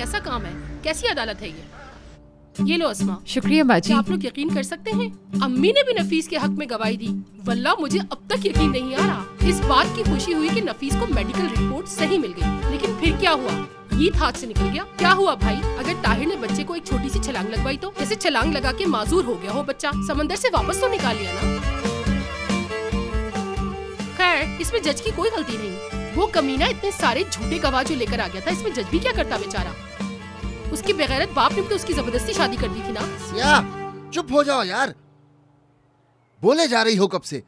कैसा काम है? कैसी अदालत है ये? ये लो असमा। शुक्रिया बाजी। आप लोग यकीन कर सकते हैं? अम्मी ने भी नफीस के हक में गवाही दी। वल्ला मुझे अब तक यकीन नहीं आ रहा। इस बात की खुशी हुई कि नफीस को मेडिकल रिपोर्ट सही मिल गई। लेकिन फिर क्या हुआ? ईद हाथ से निकल गया। क्या हुआ भाई? अगर ताहिर ने बच्चे को एक छोटी सी छलांग लगवाई तो? जैसे छलांग लगा के माजूर हो गया हो बच्चा। समंदर से वापस तो निकाल लिया ना? खैर इसमें जज की कोई गलती नहीं। वो कमीना इतने सारे झूठे गवाह जो लेकर आ गया था इसमें जज भी क्या करता बेचारा? उसकी बेगैरत बाप ने तो उसकी ज़बरदस्ती शादी कर दी थी ना। सिया चुप हो जाओ यार। बोले जा रही हो कब से?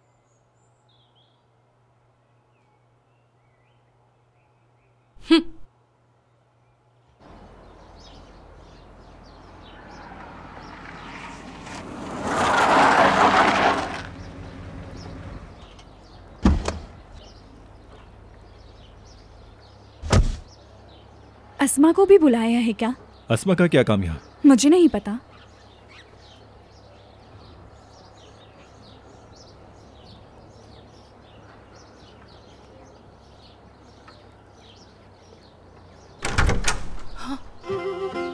अस्मा को भी बुलाया है क्या? अस्मा का क्या काम यहाँ? मुझे नहीं पता।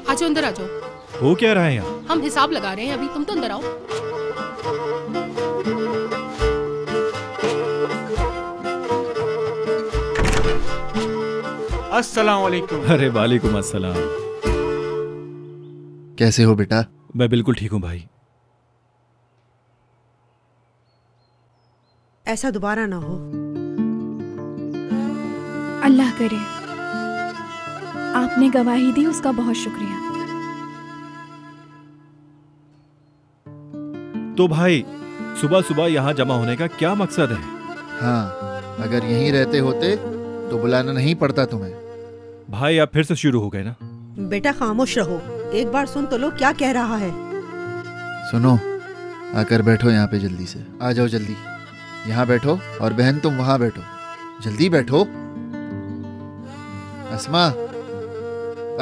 आ जाओ अंदर आ जाओ हो क्या रहा है यहाँ? हम हिसाब लगा रहे हैं अभी तुम तो अंदर आओ। अस्सलाम वालेकुम अरे वालेकुम अस्सलाम। कैसे हो बेटा? मैं बिल्कुल ठीक हूँ भाई। ऐसा दोबारा ना हो। अल्लाह करे। आपने गवाही दी उसका बहुत शुक्रिया। तो भाई सुबह सुबह यहाँ जमा होने का क्या मकसद है? हाँ अगर यहीं रहते होते तो बुलाना नहीं पड़ता तुम्हें। भाई आप फिर से शुरू हो गए ना? बेटा खामोश रहो। एक बार सुन तो लो क्या कह रहा है। सुनो आकर बैठो यहाँ पे जल्दी से। आ जाओ जल्दी। यहाँ बैठो और बहन तुम वहाँ बैठो। जल्दी बैठो। अस्मा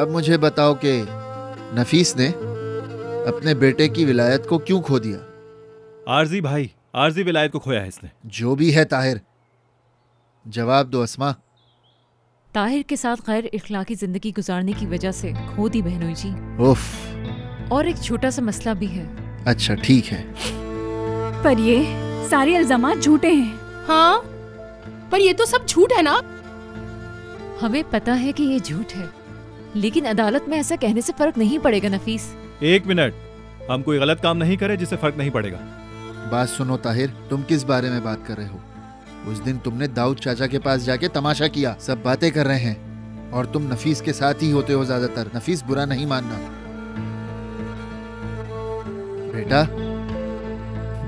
अब मुझे बताओ कि नफीस ने अपने बेटे की विलायत को क्यों खो दिया? आरजी भाई आरजी विलायत को खोया है इसने। जो भी है ताहिर। जवाब दो अस्मा। ताहिर के साथ गैर इखलाकी ज़िंदगी गुजारने की वजह से खो दी बहनोई जी। उफ। और एक छोटा सा मसला भी है। अच्छा ठीक है। पर ये सारे इल्ज़ाम झूठे हैं। हाँ? पर ये तो सब झूठ है ना? हमें पता है कि ये झूठ है लेकिन अदालत में ऐसा कहने से फ़र्क नहीं पड़ेगा नफीस। एक मिनट। हम कोई गलत काम नहीं करें जिससे फ़र्क नहीं पड़ेगा। बात सुनो ताहिर तुम किस बारे में बात कर रहे हो? उस दिन तुमने दाऊद चाचा के पास जाके तमाशा किया सब बातें कर रहे हैं। और तुम नफीस के साथ ही होते हो ज़्यादातर। नफीस बुरा नहीं मानना। बेटा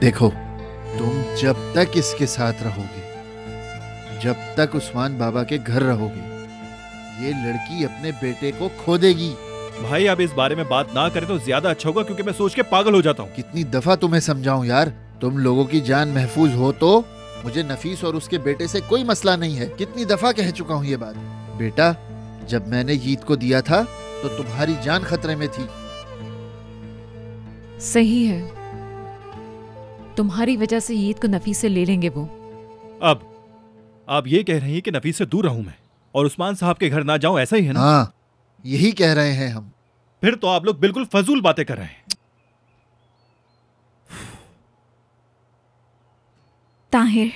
देखो तुम जब तक इसके साथ रहोगे जब तक उस्मान बाबा के घर रहोगे ये लड़की अपने बेटे को खो देगी भाई आप इस बारे में बात ना करें तो ज़्यादा अच्छा होगा क्योंकि मैं सोच के पागल हो जाता हूँ। कितनी दफ़ा तुम्हें समझाऊं यार तुम लोगों की जान महफूज हो तो मुझे नफीस और उसके बेटे से कोई मसला नहीं है। कितनी दफ़ा कह चुका हूँ ये बात। बेटा जब मैंने ईद को दिया था तो तुम्हारी जान खतरे में थी। सही है। तुम्हारी वजह से ईद को नफीस से ले लेंगे वो। अब आप ये कह रही हैं कि नफीस से दूर रहूँ मैं और उस्मान साहब के घर ना जाऊँ ऐसा ही है ना? हाँ यही कह रहे हैं हम। फिर तो आप लोग बिल्कुल फजूल बातें कर रहे हैं। ताहिर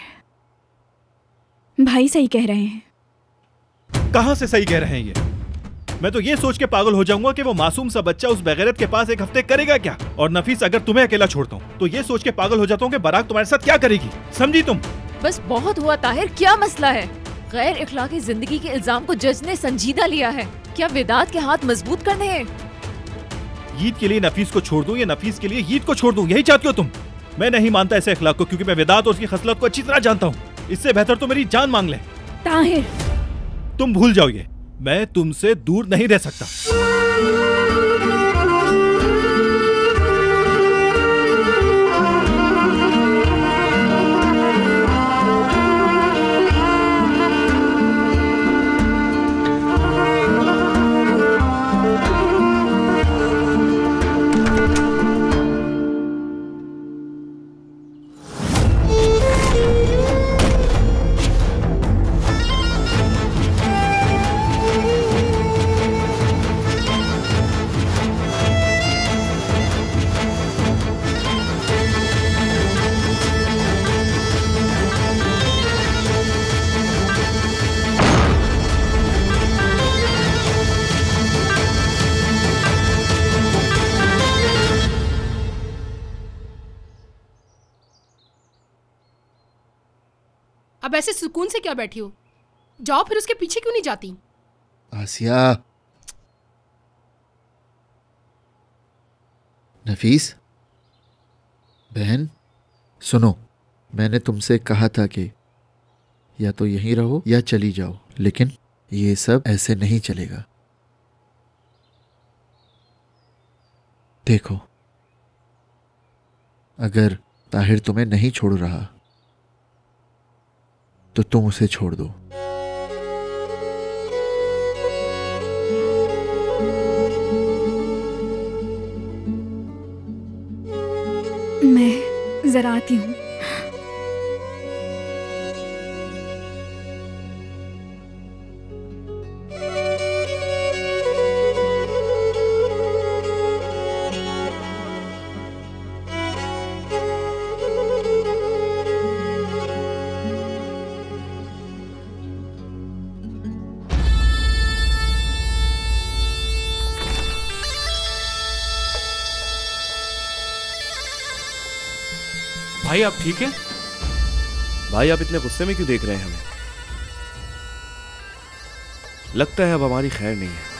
भाई सही कह रहे हैं। कहाँ से सही कह रहे हैं ये? मैं तो ये सोच के पागल हो जाऊँगा कि वो मासूम सा बच्चा उस बगैरत के पास एक हफ़्ते करेगा क्या? और नफीस अगर तुम्हें अकेला छोड़ता हूँ तो ये सोच के पागल हो जाता हूँ कि बराक तुम्हारे साथ क्या करेगी। समझी तुम? बस बहुत हुआ ताहिर क्या मसला है? गैर इखलाकी ज़िंदगी के इल्ज़ाम को जज ने संजीदा लिया है। क्या विदात के हाथ मज़बूत करने हैं? ईद के लिए नफीस को छोड़ दूँ या नफीस के लिए ईद को छोड़ दूँ? यही चाहती हो तुम? मैं नहीं मानता ऐसे अखलाक को क्योंकि मैं विदात और उसकी खसलत को अच्छी तरह जानता हूँ। इससे बेहतर तो मेरी जान मांग ले। ताहिर। तुम भूल जाओ ये। मैं तुमसे दूर नहीं रह सकता। अब ऐसे सुकून से क्या बैठी हो? जाओ फिर उसके पीछे क्यों नहीं जाती? आसिया। नफीस? बहन, सुनो, मैंने तुमसे कहा था कि या तो यहीं रहो या चली जाओ, लेकिन ये सब ऐसे नहीं चलेगा। देखो, अगर ताहिर तुम्हें नहीं छोड़ रहा तो तुम उसे छोड़ दो। मैं जरा आती हूँ। भाई, आप ठीक है? भाई, आप इतने गुस्से में क्यों देख रहे हैं हमें? लगता है अब हमारी खैर नहीं है।